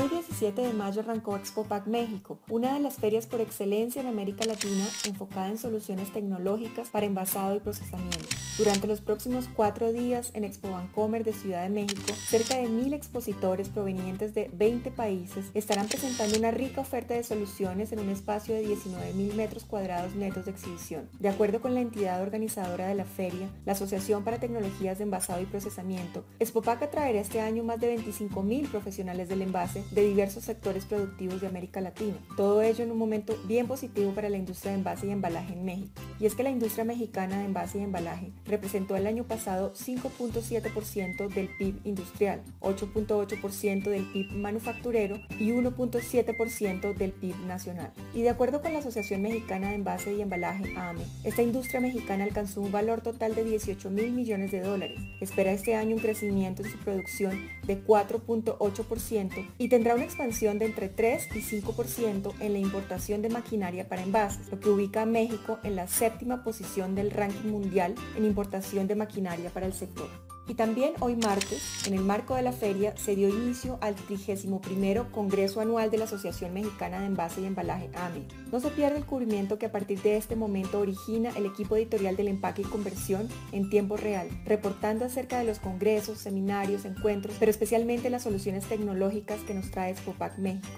Hoy 17 de mayo arrancó Expopac México, una de las ferias por excelencia en América Latina enfocada en soluciones tecnológicas para envasado y procesamiento. Durante los próximos cuatro días en Expo Bancomer de Ciudad de México, cerca de mil expositores provenientes de 20 países estarán presentando una rica oferta de soluciones en un espacio de 19 mil metros cuadrados netos de exhibición. De acuerdo con la entidad organizadora de la feria, la Asociación para Tecnologías de Envasado y Procesamiento, Expopac atraerá este año más de 25 mil profesionales del envase de diversos sectores productivos de América Latina. Todo ello en un momento bien positivo para la industria de envase y embalaje en México. Y es que la industria mexicana de envase y embalaje representó el año pasado 5.7% del PIB industrial, 8.8% del PIB manufacturero y 1.7% del PIB nacional. Y de acuerdo con la Asociación Mexicana de Envase y Embalaje, AME, esta industria mexicana alcanzó un valor total de 18 mil millones de dólares. Espera este año un crecimiento en su producción de 4.8% y tendrá una expansión de entre 3 y 5% en la importación de maquinaria para envases, lo que ubica a México en la séptima posición del ranking mundial en importación de maquinaria para el sector. Y también hoy martes, en el marco de la feria, se dio inicio al 31 Congreso Anual de la Asociación Mexicana de Envase y Embalaje AME. No se pierde el cubrimiento que a partir de este momento origina el equipo editorial del empaque y conversión en tiempo real, reportando acerca de los congresos, seminarios, encuentros, pero especialmente las soluciones tecnológicas que nos trae Spopac México.